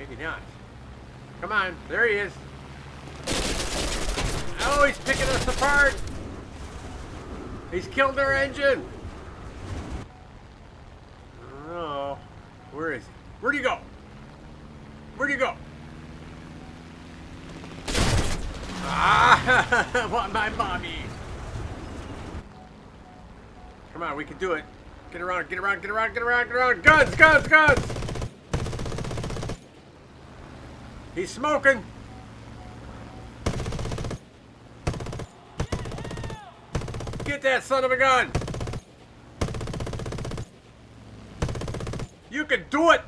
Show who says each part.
Speaker 1: maybe not. Come on, there he is. Oh, he's picking us apart. He's killed our engine. Oh, where is he? Where'd he go? Where'd he go? Ah, what my mommy. Come on, we can do it. Get around, get around, get around, get around, get around. Guns, guns, guns. He's smoking. Get that son of a gun. You can do it.